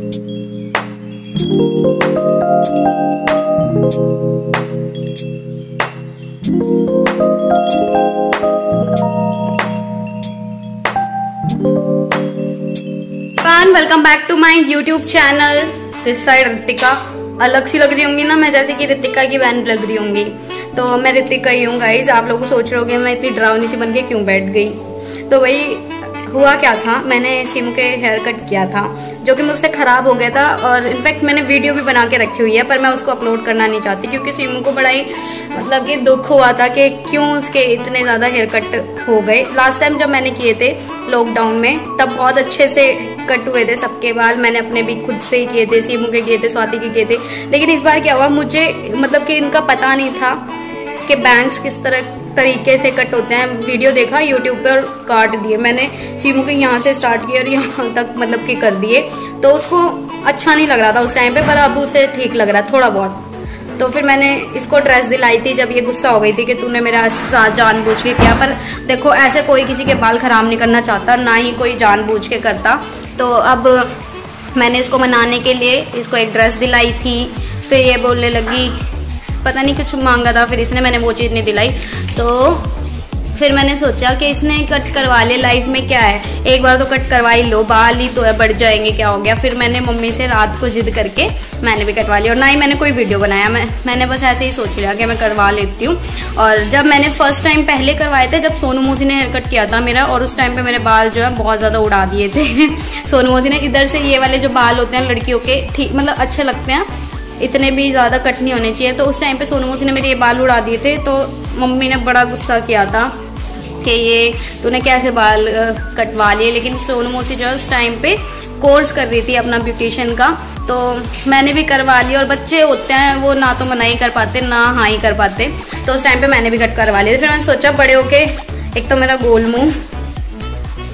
Welcome back to my YouTube channel this side Ritika अलग सी लग रही होंगी ना, मैं जैसे कि रितिका की बहन लग रही होंगी। तो मैं रितिका ही हूँ गाइज़ आप लोग सोच रहे हो मैं इतनी डरावनी सी बन के क्यों बैठ गई? तो वही हुआ क्या था? मैंने सिम के हेयर कट किया था, जो कि मुझसे ख़राब हो गया था और इनफैक्ट मैंने वीडियो भी बना के रखी हुई है, पर मैं उसको अपलोड करना नहीं चाहती क्योंकि सिम को बड़ा ही मतलब कि दुख हुआ था कि क्यों उसके इतने ज़्यादा हेयर कट हो गए। लास्ट टाइम जब मैंने किए थे लॉकडाउन में, तब बहुत अच्छे से कट हुए थे सबके बाल। मैंने अपने भी खुद से ही किए थे, सीमू के किए थे, स्वाति के किए थे। लेकिन इस बार क्या हुआ, मुझे मतलब कि इनका पता नहीं था कि बैंक्स किस तरह तरीके से कट होते हैं। वीडियो देखा यूट्यूब पर काट दिए। मैंने सीमू के यहाँ से स्टार्ट किया और यहाँ तक मतलब कि कर दिए। तो उसको अच्छा नहीं लग रहा था उस टाइम पे, पर अब उसे ठीक लग रहा है थोड़ा बहुत। तो फिर मैंने इसको ड्रेस दिलाई थी, जब ये गुस्सा हो गई थी कि तूने मेरा साथ जान बूझ के किया। पर देखो, ऐसे कोई किसी के बाल खराब नहीं करना चाहता, ना ही कोई जान बूझ के करता। तो अब मैंने इसको मनाने के लिए इसको एक ड्रेस दिलाई थी। फिर ये बोलने लगी पता नहीं कुछ मांगा था, फिर इसने मैंने वो चीज़ नहीं दिलाई। तो फिर मैंने सोचा कि इसने कट करवा ले लाइफ में क्या है। एक बार तो कट करवा ही लो, बाल ही तो बढ़ जाएँगे, क्या हो गया? फिर मैंने मम्मी से रात को जिद करके मैंने भी कटवा लिया और ना ही मैंने कोई वीडियो बनाया। मैं, मैंने बस ऐसे ही सोच लिया कि मैं करवा लेती हूँ। और जब मैंने फ़र्स्ट टाइम पहले करवाए थे, जब सोनू मोसी ने हेयर कट किया था मेरा और उस टाइम पर मेरे बाल जो है बहुत ज़्यादा उड़ा दिए थे। सोनू मोसी ने, इधर से ये वाले जो बाल होते हैं लड़कियों के, ठीक मतलब अच्छे लगते हैं। इतने भी ज़्यादा कट नहीं होने चाहिए। तो उस टाइम पे सोनू मोसी ने मेरे ये बाल उड़ा दिए थे तो मम्मी ने बड़ा गुस्सा किया था कि ये तूने कैसे बाल कटवा लिए। लेकिन सोनू मोसी जो है उस टाइम पे कोर्स कर रही थी अपना ब्यूटिशियन का। तो मैंने भी करवा लिया और बच्चे होते हैं, वो ना तो मना ही कर पाते, ना हाँ ही कर पाते। तो उस टाइम पे मैंने भी कट करवा लिया। फिर मैंने सोचा बड़े होके, एक तो मेरा गोल मुँह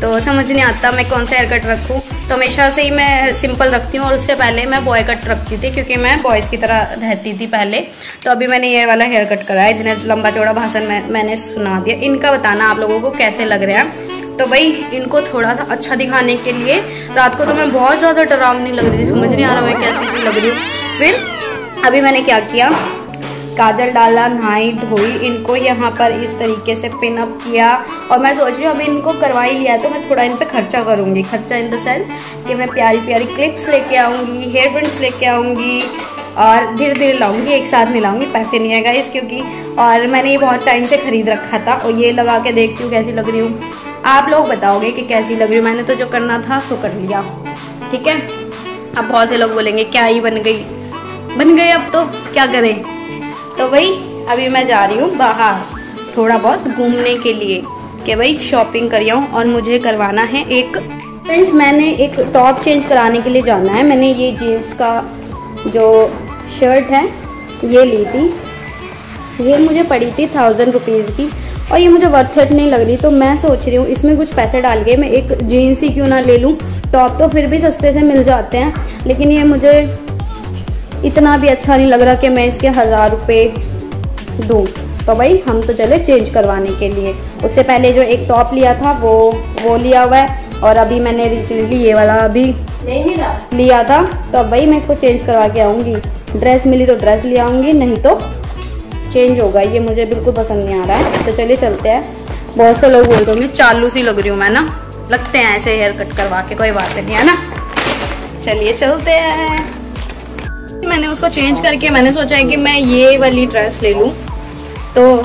तो समझ नहीं आता मैं कौन सा हेयर कट रखूँ। तो हमेशा से ही मैं सिंपल रखती हूँ और उससे पहले मैं बॉय कट रखती थी क्योंकि मैं बॉयज़ की तरह रहती थी पहले। तो अभी मैंने ये वाला हेयर कट कराया जिन्हें लंबा चौड़ा भाषण मैं, मैंने सुना दिया। इनका बताना आप लोगों को कैसे लग रहे हैं। तो भाई इनको थोड़ा सा अच्छा दिखाने के लिए रात को तो मैं बहुत ज़्यादा डरावनी लग रही थी समझ नहीं आ रहा मैं कैसी लग रही हूँ। फिर अभी मैंने क्या किया? काजल डाला, नहाई, धोई, इनको यहाँ पर इस तरीके से पिन अप किया। और मैं सोच रही हूँ, अभी इनको करवा ही लिया तो मैं थोड़ा इन पे खर्चा करूँगी। खर्चा इन द सेंस कि मैं प्यारी प्यारी क्लिप्स लेके आऊँगी हेयर बैंड्स लेके आऊँगी, और धीरे धीरे लाऊँगी, एक साथ नहीं लाऊँगी पैसे नहीं आएगा इस क्योंकि, और मैंने ये बहुत टाइम से खरीद रखा था, और ये लगा के देखती हूँ कैसी लग रही हूँ। आप लोग बताओगे कि कैसी लग रही हूँ। मैंने तो जो करना था, सो कर लिया। ठीक है? अब बहुत से लोग बोलेंगे, क्या ही बन गई? बन गई अब तो क्या करें? तो भाई अभी मैं जा रही हूँ बाहर, थोड़ा बहुत घूमने के लिए। कि भाई शॉपिंग कर हूँ और मुझे करवाना है एक। फ्रेंड्स मैंने एक टॉप चेंज कराने के लिए जाना है। मैंने ये जीन्स का जो शर्ट है, ये ली थी। ये मुझे पड़ी थी थाउज़ेंड रुपीज़ की और ये मुझे वर्थ इट नहीं लग रही। तो मैं सोच रही हूँ, इसमें कुछ पैसे डाल के मैं एक जीन्स ही क्यों ना ले लूँ। टॉप तो फिर भी सस्ते से मिल जाते हैं, लेकिन ये मुझे इतना भी अच्छा नहीं लग रहा कि मैं इसके हज़ार रुपये दूँ। तो भाई हम तो चले चेंज करवाने के लिए। उससे पहले जो एक टॉप लिया था वो वो लिया हुआ है। और अभी मैंने रिसेंटली ये वाला अभी लिया था। तो अब भाई मैं इसको चेंज करवा के आऊँगी। ड्रेस मिली तो ड्रेस ले आऊँगी नहीं तो चेंज होगा। ये मुझे बिल्कुल पसंद नहीं आ रहा है। तो चलिए चलते हैं। बहुत से लोग बोल रहे होंगे चालू सी लग रही हूँ मैं ना। लगते हैं ऐसे हेयर कट करवा के कोई बात नहीं है ना? चलिए चलते हैं। मैंने उसको चेंज करके मैंने सोचा है कि मैं ये वाली ड्रेस ले लूँ। तो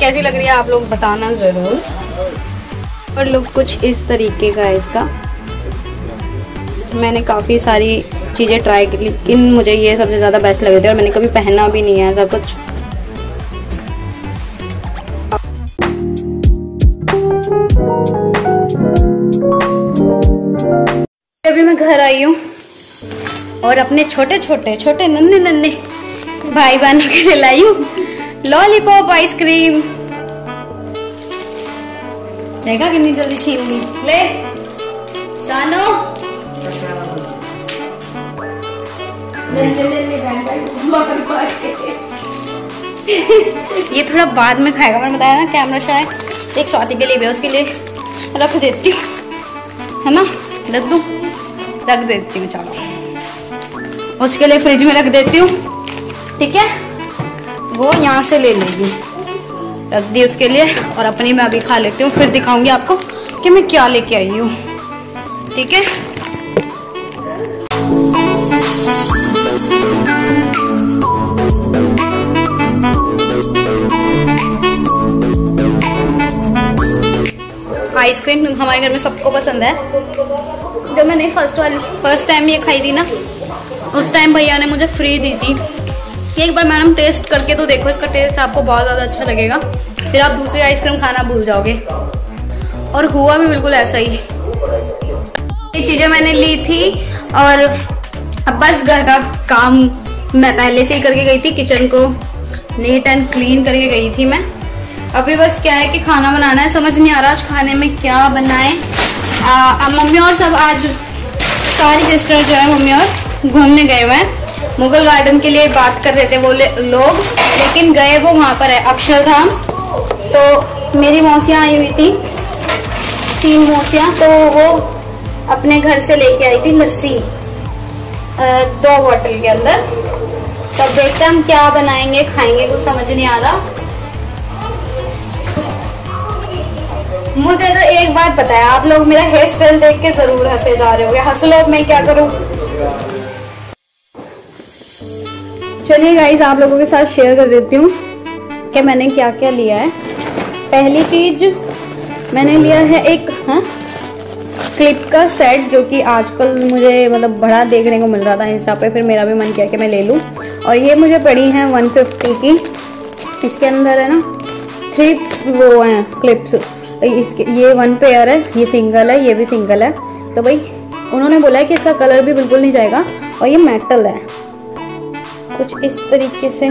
कैसी लग रही है आप लोग बताना ज़रूर। और लुक कुछ इस तरीके का है इसका। मैंने काफ़ी सारी चीज़ें ट्राई की, लेकिन मुझे ये सबसे ज़्यादा बेस्ट लग रही थी और मैंने कभी पहना भी नहीं है ऐसा कुछ। अभी मैं घर आई हूँ। और अपने छोटे छोटे छोटे नन्हे नन्हे भाई बहनों के लिए लाई हूँ लॉलीपॉप आइसक्रीम देखा कितनी जल्दी छीन ली। ले जानो ये थोड़ा बाद में खाएगा, मैंने बताया ना कैमरा शायद एक स्वाति के लिए भी उसके लिए रख देती हूँ। है ना? रख दू? रख देती हूँ, चलो। उसके लिए फ्रिज में रख देती हूँ। ठीक है? वो यहाँ से ले लेगी। रख दी उसके लिए और अपनी मैं अभी खा लेती हूँ। फिर दिखाऊँगी आपको कि मैं क्या लेके आई हूँ। ठीक है? आइसक्रीम हमारे घर में सबको पसंद है। जब मैंने फ़र्स्ट वाली फ़र्स्ट टाइम ये खाई थी ना, उस टाइम भैया ने मुझे फ्री दी थी। एक बार मैडम टेस्ट करके तो देखो, इसका टेस्ट आपको बहुत ज़्यादा अच्छा लगेगा। फिर आप दूसरी आइसक्रीम खाना भूल जाओगे। और हुआ भी बिल्कुल ऐसा ही। ये चीज़ें मैंने ली थी और अब बस घर का काम मैं पहले से ही करके गई थी किचन को नीट एंड क्लीन करके गई थी मैं। अभी बस क्या है कि खाना बनाना है, समझ नहीं आ रहा आज खाने में क्या बनाए। मम्मी और सब आज सारी सिस्टर जो है मम्मी और घूमने गए हुए हैं। मुगल गार्डन के लिए बात कर रहे थे वो लोग, लेकिन गए वो वहाँ पर है, अक्षरधाम। तो मेरी मौसियाँ आई हुई थी, तीन मौसियाँ तो वो अपने घर से लेके आई थी लस्सी दो बॉटल के अंदर। तब देखते हम क्या बनाएँगे, खाएँगे, कुछ समझ नहीं आ रहा। मुझे तो एक बात पता है आप लोग मेरा हेयर स्टाइल देख के ज़रूर हंसे जा रहे हो हंस लो मैं क्या करूँ? चलिए गाइज़ आप लोगों के साथ शेयर कर देती हूँ कि मैंने क्या क्या लिया है। पहली चीज़, मैंने लिया है एक, हा? क्लिप का सेट जो कि आजकल मुझे मतलब बड़ा देखने को मिल रहा था इंस्टा पे। फिर मेरा भी मन किया कि मैं ले लूँ। और ये मुझे पड़ी है 150 की। इसके अंदर है ना थ्री वो हैं क्लिप्स इसके, ये वन पेयर है, ये सिंगल है, ये भी सिंगल है। तो भाई, उन्होंने बोला है कि इसका कलर भी बिल्कुल नहीं जाएगा और ये मेटल है। कुछ इस तरीके से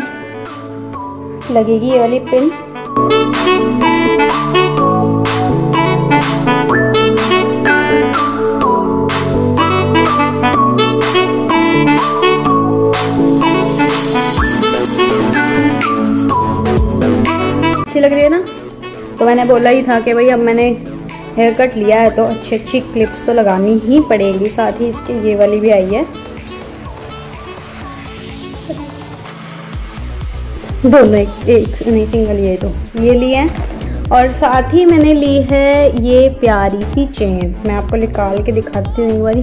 लगेगी ये वाली पिन अच्छी लग रही है ना? तो मैंने बोला ही था कि भाई अब मैंने हेयर कट लिया है तो अच्छी अच्छी क्लिप्स तो लगानी ही पड़ेगी साथ ही इसकी ये वाली भी आई है। दोनों एक, एक नहीं सिंगल ये तो ये लिए है। और साथ ही मैंने ली है ये प्यारी सी चेन मैं आपको निकाल के दिखाती हूँ एक बारी।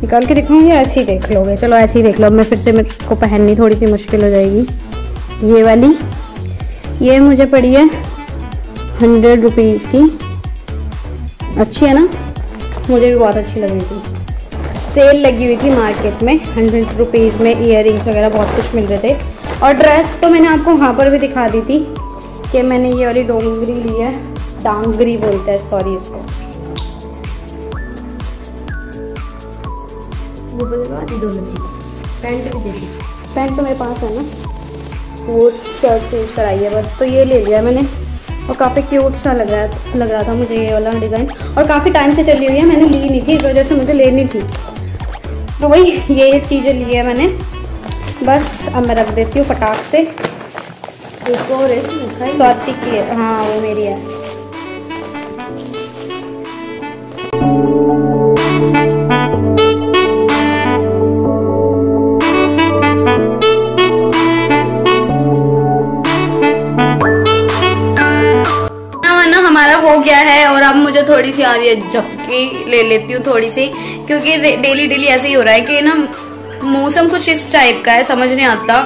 निकाल के दिखाऊँगी ऐसे ही देख लोगे। चलो ऐसे ही देख लो। मैं फिर से मेरे को पहननी थोड़ी सी मुश्किल हो जाएगी। ये वाली ये मुझे पड़ी है। हंड्रेड रुपीज़ की। अच्छी है ना? मुझे भी बहुत अच्छी लगी थी। सेल लगी हुई थी मार्केट में हंड्रेड रुपीज़ में इयर वगैरह बहुत कुछ मिल रहे थे। और ड्रेस तो मैंने आपको वहाँ पर भी दिखा दी थी कि मैंने ये वाली डोंगरी ली है डांगरी बोलते हैं सॉरी इसको। दोनों पैंट भी देखी पैंट तो मेरे पास है ना। वो शर्ट चेंज कराई है बस तो ये ले लिया मैंने। और काफ़ी क्यूट सा लग रहा लग रहा था मुझे ये वाला डिज़ाइन और काफ़ी टाइम से चली हुई है मैंने ली नहीं थी इस वजह से मुझे लेनी थी। तो वही ये चीज़ें ली है मैंने। बस अब मैं रख देती हूँ फटाख से। एक और स्वाति की है हाँ वो मेरी हो। थोड़ी सी आ रही है झपकी ले लेती हूँ थोड़ी सी, क्योंकि डेली डेली ऐसे ही हो रहा है कि ना, मौसम कुछ इस टाइप का है, समझ नहीं आता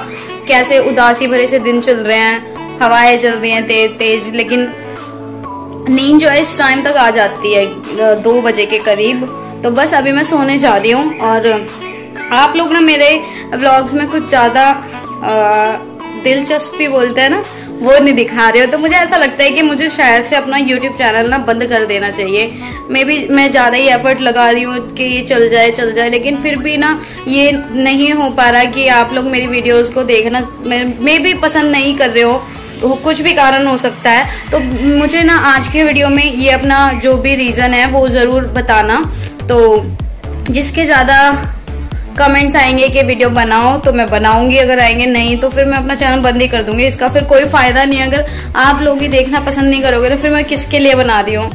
कैसे उदासी भरे से दिन चल रहे हैं, हवाएँ चल रही हैं तेज तेज, लेकिन नींद जो है इस टाइम तक आ जाती है दो बजे के करीब। तो बस अभी मैं सोने जा रही हूँ और आप लोग ना मेरे व्लॉग्स में कुछ ज़्यादा दिलचस्पी बोलते हैं ना वो नहीं दिखा रहे हो। तो मुझे ऐसा लगता है कि मुझे शायद से अपना यूट्यूब चैनल ना बंद कर देना चाहिए। मे भी मैं ज़्यादा ही एफर्ट लगा रही हूँ कि ये चल जाए चल जाए, लेकिन फिर भी ना ये नहीं हो पा रहा कि आप लोग मेरी वीडियोस को देखना मे भी पसंद नहीं कर रहे हो। तो कुछ भी कारण हो सकता है। तो मुझे ना आज के वीडियो में ये अपना जो भी रीज़न है, वो ज़रूर बताना। तो जिसके ज़्यादा कमेंट्स आएँगे कि वीडियो बनाओ तो मैं बनाऊँगी अगर आएँगे, नहीं तो फिर मैं अपना चैनल बंद ही कर दूँगी। इसका फिर कोई फ़ायदा नहीं, अगर आप लोग ही देखना पसंद नहीं करोगे तो फिर मैं किसके लिए बना रही हूँ?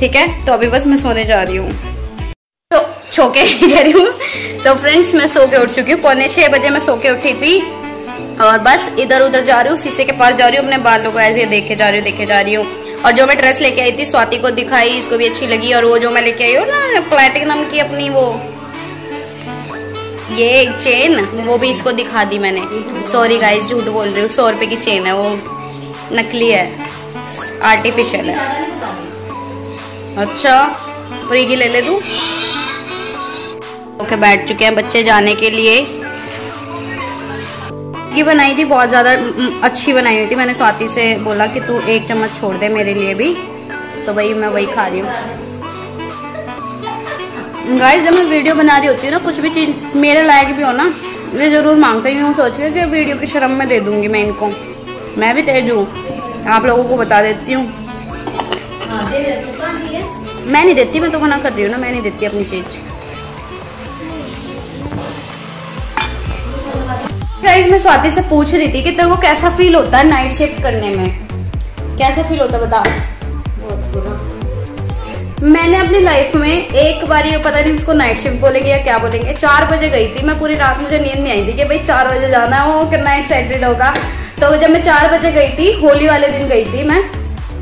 ठीक है? तो अभी बस मैं सोने जा रही हूँ। तो छोके कह रही हूँ। सो फ्रेंड्स मैं सो के उठ चुकी हूँ। पौने छह बजे मैं सो के उठी थी। और बस इधर उधर जा रही हूँ, शीशे के पास जा रही हूँ, अपने बालों को ऐसे देखे जा रही हूँ, देखे जा रही हूँ। और जो मैं ड्रेस लेके आई थी, स्वाति को दिखाई, इसको भी अच्छी लगी। और वो जो मैं लेके आई हूँ ना प्लेटिनम की अपनी वो ये एक चेन वो भी इसको दिखा दी मैंने। सॉरी गाइस झूठ बोल रही हूँ, सौ रुपए की चेन है, वो नकली है। आर्टिफिशियल है। अच्छा फ्री की ले ले तू। ओके बैठ चुके हैं बच्चे जाने के लिए। ये बनाई थी, बहुत ज़्यादा अच्छी बनाई हुई थी। मैंने स्वाति से बोला कि तू एक चम्मच छोड़ दे मेरे लिए भी। तो वही मैं वही खा रही हूँ। गाइस जब मैं वीडियो बना रही होती हूँ ना कुछ भी चीज़ मेरे लायक भी हो ना मैं ज़रूर माँगता हूँ सोच के कि वीडियो की शर्म में दे दूँगी मैं इनको। मैं भी तेज हूँ आप लोगों को बता देती हूँ। मैं नहीं देती मैं तो मना कर रही हूँ ना मैं नहीं देती अपनी चीज़। गाइस मैं स्वाति से पूछ रही थी कि तेरे को कैसा फील होता है नाइट शिफ्ट करने में? कैसा फील होता है बता। मैंने अपनी लाइफ में एक बार ये पता नहीं उसको नाइट शिफ्ट बोलेंगे या क्या बोलेंगे। चार बजे गई थी मैं पूरी रात मुझे नींद नहीं आई थी कि भाई चार बजे जाना है वो कितना एक्साइटेड होगा। तो जब मैं चार बजे गई थी होली वाले दिन गई थी मैं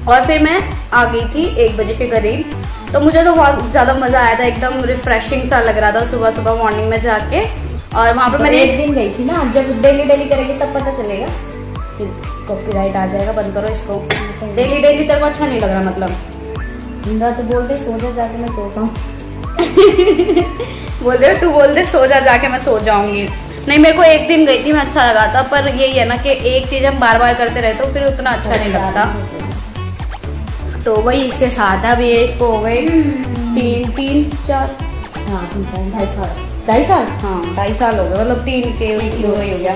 और फिर मैं आ गई थी एक बजे के करीब। तो मुझे तो बहुत ज़्यादा मज़ा आया था एकदम रिफ्रेशिंग सा लग रहा था सुबह सुबह मॉर्निंग में जाके। और वहाँ पर मैंने एक दिन गई थी ना जब डेली डेली करेंगे तब पता चलेगा। कॉपीराइट आ जाएगा बंद करो इसको। डेली डेली तेरे को अच्छा नहीं लग रहा मतलब। इंदा तो बोलते सो जा जाके मैं सोता हूँ बोल दे तू बोल दे सो जा जाके मैं सो जाऊँगी। नहीं मेरे को एक दिन गई थी मैं अच्छा लगा था पर यही है ना कि एक चीज़ हम बार बार करते रहे तो फिर उतना अच्छा नहीं लगता। तो वही इसके साथ है अभी इसको हो गए तीन तीन चार। हाँ ढाई साल। ढाई साल? हाँ ढाई साल हो गए मतलब तीन के हो गया।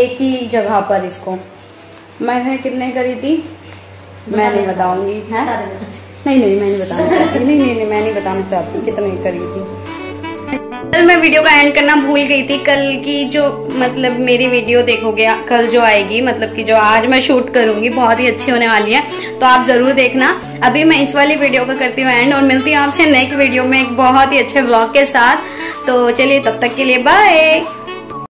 एक ही जगह पर इसको। मैंने कितने करी थी? मैं नहीं बताऊँगी है? नहीं नहीं, मैं नहीं बताना चाहती। नहीं नहीं मैं नहीं बताना चाहती कितने करी थी। कल मैं वीडियो का एंड करना भूल गई थी। कल की जो मतलब मेरी वीडियो देखोगे, कल जो आएगी मतलब कि जो आज मैं शूट करूँगी, बहुत ही अच्छी होने वाली है। तो आप ज़रूर देखना। अभी मैं इस वाली वीडियो का करती हूँ एंड और मिलती हूँ आपसे नेक्स्ट वीडियो में एक बहुत ही अच्छे ब्लॉग के साथ। तो चलिए, तब तक के लिए बाय